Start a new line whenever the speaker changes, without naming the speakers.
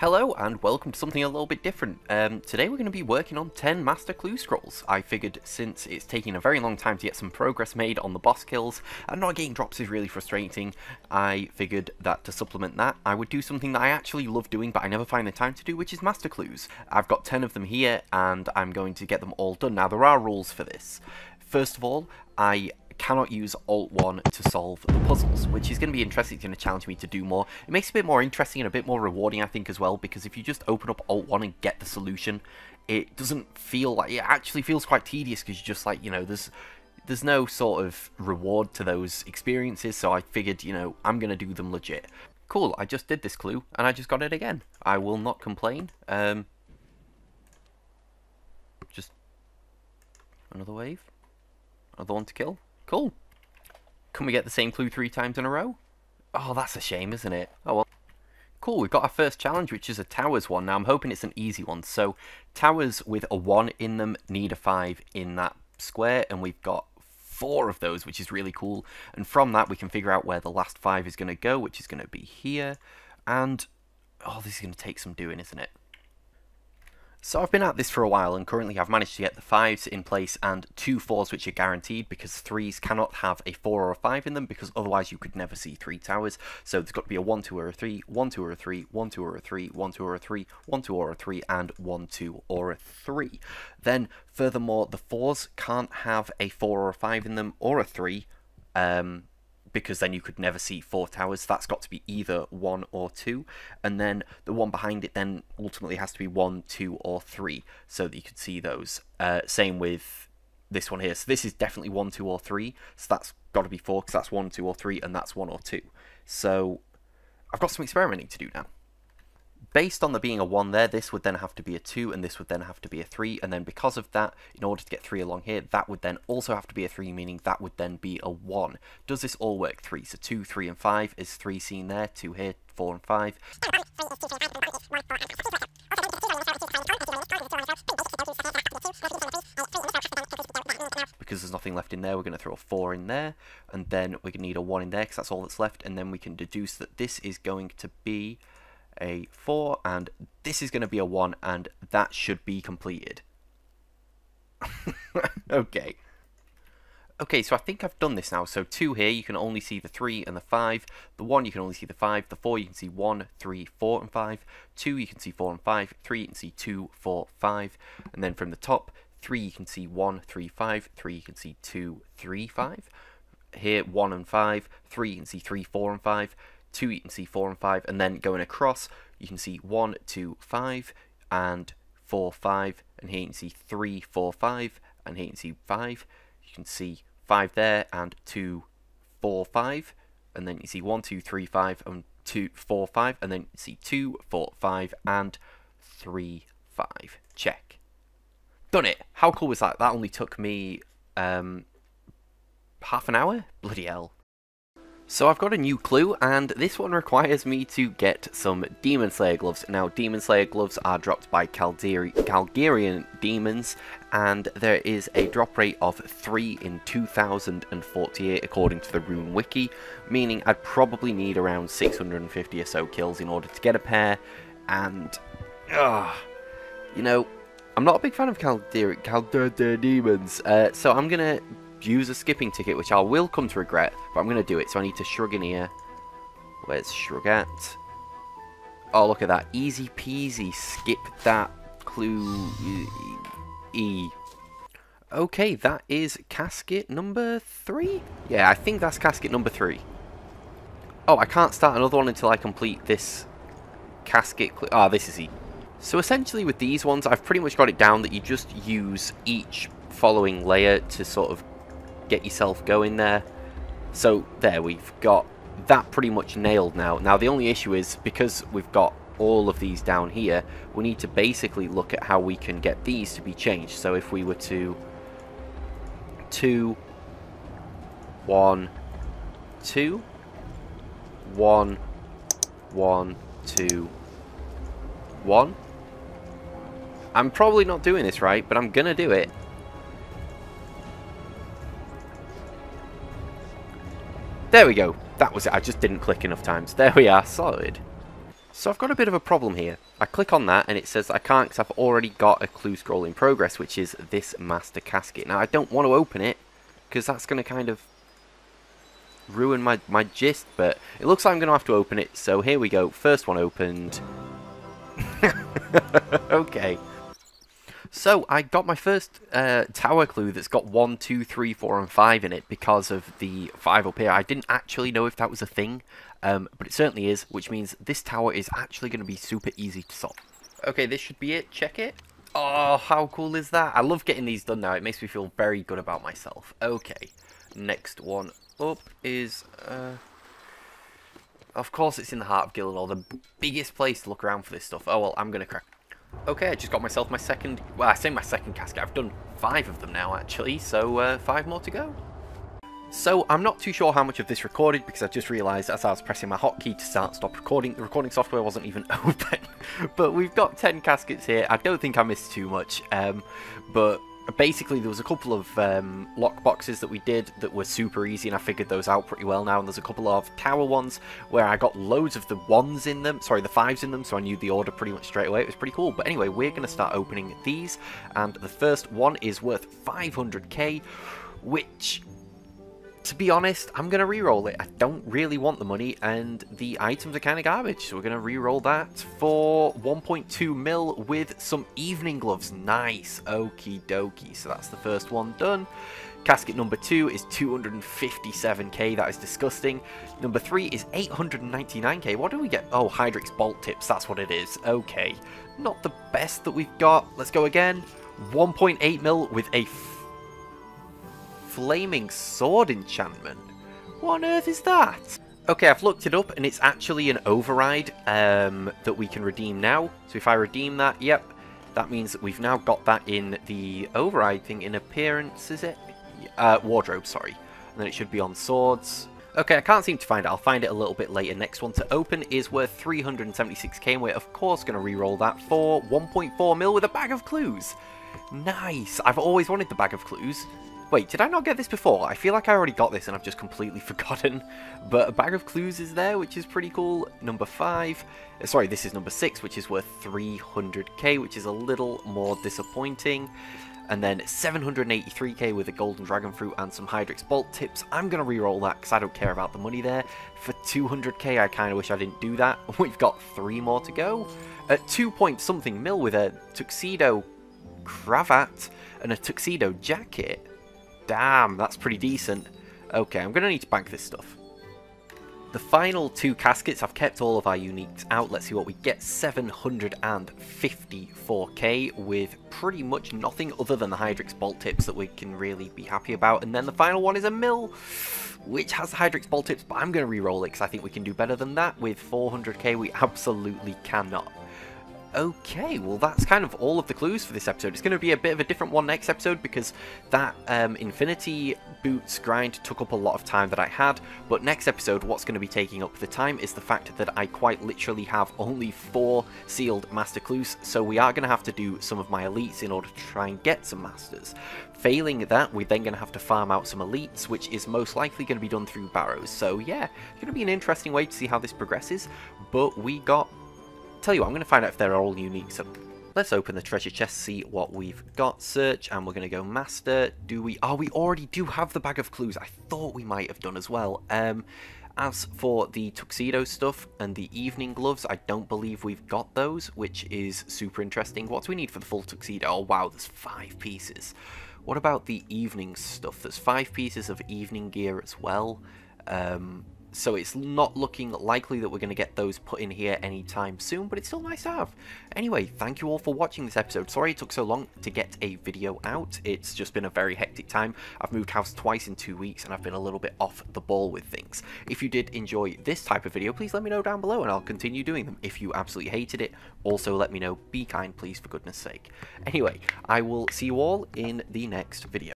Hello and welcome to something a little bit different. Um, today we're going to be working on 10 Master Clue Scrolls. I figured since it's taking a very long time to get some progress made on the boss kills, and not getting drops is really frustrating, I figured that to supplement that, I would do something that I actually love doing but I never find the time to do, which is Master Clues. I've got 10 of them here and I'm going to get them all done. Now there are rules for this. First of all, I cannot use Alt-1 to solve the puzzles, which is going to be interesting, it's going to challenge me to do more. It makes it a bit more interesting and a bit more rewarding, I think, as well, because if you just open up Alt-1 and get the solution, it doesn't feel like, it actually feels quite tedious, because you're just like, you know, there's there's no sort of reward to those experiences, so I figured, you know, I'm going to do them legit. Cool, I just did this clue, and I just got it again. I will not complain. Um, just another wave. Another one to kill. Cool. Can we get the same clue three times in a row? Oh, that's a shame, isn't it? Oh well. Cool, we've got our first challenge, which is a towers one. Now, I'm hoping it's an easy one. So, towers with a 1 in them need a 5 in that square, and we've got four of those, which is really cool. And from that, we can figure out where the last 5 is going to go, which is going to be here. And, oh, this is going to take some doing, isn't it? So I've been at this for a while and currently I've managed to get the 5s in place and two 4s which are guaranteed because 3s cannot have a 4 or a 5 in them because otherwise you could never see 3 towers. So there's got to be a 1, 2 or a 3, 1, 2 or a 3, 1, 2 or a 3, 1, 2 or a 3, 1, 2 or a 3 and 1, 2 or a 3. Then furthermore the 4s can't have a 4 or a 5 in them or a 3 um, because then you could never see four towers. That's got to be either one or two, and then the one behind it then ultimately has to be one, two, or three, so that you could see those. Uh, same with this one here. So this is definitely one, two, or three. So that's got to be four because that's one, two, or three, and that's one or two. So I've got some experimenting to do now based on there being a 1 there, this would then have to be a 2, and this would then have to be a 3, and then because of that, in order to get 3 along here, that would then also have to be a 3, meaning that would then be a 1. Does this all work? 3, so 2, 3, and 5 is 3 seen there, 2 here, 4 and 5. Because there's nothing left in there, we're going to throw a 4 in there, and then to need a 1 in there, because that's all that's left, and then we can deduce that this is going to be a 4, and this is going to be a 1, and that should be completed. okay. Okay, so I think I've done this now. So 2 here, you can only see the 3 and the 5. The 1, you can only see the 5. The 4, you can see 1, 3, 4, and 5. 2, you can see 4 and 5. 3, you can see 2, 4, 5. And then from the top, 3, you can see 1, 3, 5. 3, you can see 2, 3, 5. Here, 1 and 5. 3, you can see 3, 4, and 5. 2 you can see 4 and 5 and then going across you can see 1, 2, 5 and 4, 5 and here you can see 3, 4, 5 and here you can see 5 you can see 5 there and 2, 4, 5 and then you see 1, 2, 3, 5 and 2, 4, 5 and then you see 2, 4, 5 and 3, 5 check. Done it. How cool was that? That only took me um, half an hour? Bloody hell so I've got a new clue, and this one requires me to get some Demon Slayer gloves. Now, Demon Slayer gloves are dropped by Calderi Kalgerion demons, and there is a drop rate of 3 in 2048 according to the Rune Wiki, meaning I'd probably need around 650 or so kills in order to get a pair, and, uh, you know, I'm not a big fan of Caldera, Caldera demons, uh, so I'm gonna use a skipping ticket, which I will come to regret, but I'm going to do it, so I need to shrug in here. Where's shrug at? Oh, look at that. Easy peasy. Skip that clue. E. Okay, that is casket number three? Yeah, I think that's casket number three. Oh, I can't start another one until I complete this casket. Ah, oh, this is E. So essentially with these ones, I've pretty much got it down that you just use each following layer to sort of get yourself going there. So there, we've got that pretty much nailed now. Now the only issue is, because we've got all of these down here, we need to basically look at how we can get these to be changed. So if we were to... Two... One... Two... One... One... Two... One... I'm probably not doing this right, but I'm gonna do it. There we go. That was it. I just didn't click enough times. There we are. Solid. So I've got a bit of a problem here. I click on that and it says I can't because I've already got a clue scroll in progress, which is this master casket. Now I don't want to open it because that's going to kind of ruin my, my gist, but it looks like I'm going to have to open it. So here we go. First one opened. okay. So, I got my first uh, tower clue that's got 1, 2, 3, 4, and 5 in it because of the 5 up here. I didn't actually know if that was a thing, um, but it certainly is, which means this tower is actually going to be super easy to solve. Okay, this should be it. Check it. Oh, how cool is that? I love getting these done now. It makes me feel very good about myself. Okay, next one up is... Uh, of course it's in the heart of Gielinor, the biggest place to look around for this stuff. Oh, well, I'm going to crack Okay, I just got myself my second, well, I say my second casket. I've done five of them now, actually, so uh, five more to go. So, I'm not too sure how much of this recorded, because I just realised as I was pressing my hotkey to start stop recording, the recording software wasn't even open. but we've got 10 caskets here. I don't think I missed too much, um, but basically there was a couple of um, lock boxes that we did that were super easy and I figured those out pretty well now and there's a couple of tower ones where I got loads of the ones in them sorry the fives in them so I knew the order pretty much straight away. It was pretty cool. But anyway we're going to start opening these and the first one is worth 500k which to be honest, I'm going to re-roll it. I don't really want the money, and the items are kind of garbage, so we're going to re-roll that for 1.2 mil with some evening gloves. Nice. Okie dokie. So that's the first one done. Casket number two is 257k. That is disgusting. Number three is 899k. What do we get? Oh, Hydrix bolt tips. That's what it is. Okay. Not the best that we've got. Let's go again. 1.8 mil with a flaming sword enchantment. What on earth is that? Okay, I've looked it up and it's actually an override um, that we can redeem now. So if I redeem that, yep, that means that we've now got that in the override thing in appearance, is it? Uh, wardrobe, sorry. And then it should be on swords. Okay, I can't seem to find it. I'll find it a little bit later. Next one to open is worth 376k, and we're of course going to re-roll that for 1.4 mil with a bag of clues. Nice! I've always wanted the bag of clues. Wait, did I not get this before? I feel like I already got this and I've just completely forgotten. But a bag of clues is there, which is pretty cool. Number 5. Uh, sorry, this is number 6, which is worth 300k, which is a little more disappointing. And then 783k with a golden dragon fruit and some Hydrix bolt tips. I'm going to re-roll that because I don't care about the money there. For 200k, I kind of wish I didn't do that. We've got three more to go. At 2 point something mil with a tuxedo cravat and a tuxedo jacket. Damn, that's pretty decent. Okay, I'm going to need to bank this stuff. The final two caskets, I've kept all of our uniques out. Let's see what we get. 754k with pretty much nothing other than the Hydrix bolt tips that we can really be happy about. And then the final one is a mill, which has the Hydrix bolt tips, but I'm going to re-roll it because I think we can do better than that. With 400k, we absolutely cannot. Okay, well that's kind of all of the clues for this episode. It's going to be a bit of a different one next episode because that um, Infinity Boots grind took up a lot of time that I had, but next episode what's going to be taking up the time is the fact that I quite literally have only four sealed Master Clues, so we are going to have to do some of my elites in order to try and get some Masters. Failing that, we're then going to have to farm out some elites, which is most likely going to be done through Barrows. So yeah, it's going to be an interesting way to see how this progresses, but we got Tell you what, I'm going to find out if they're all unique. So let's open the treasure chest, see what we've got. Search, and we're going to go master. Do we... Oh, we already do have the bag of clues. I thought we might have done as well. Um, as for the tuxedo stuff and the evening gloves, I don't believe we've got those, which is super interesting. What do we need for the full tuxedo? Oh, wow, there's five pieces. What about the evening stuff? There's five pieces of evening gear as well. Um, so it's not looking likely that we're going to get those put in here anytime soon, but it's still nice to have. Anyway, thank you all for watching this episode. Sorry it took so long to get a video out. It's just been a very hectic time. I've moved house twice in two weeks, and I've been a little bit off the ball with things. If you did enjoy this type of video, please let me know down below, and I'll continue doing them. If you absolutely hated it, also let me know. Be kind, please, for goodness sake. Anyway, I will see you all in the next video.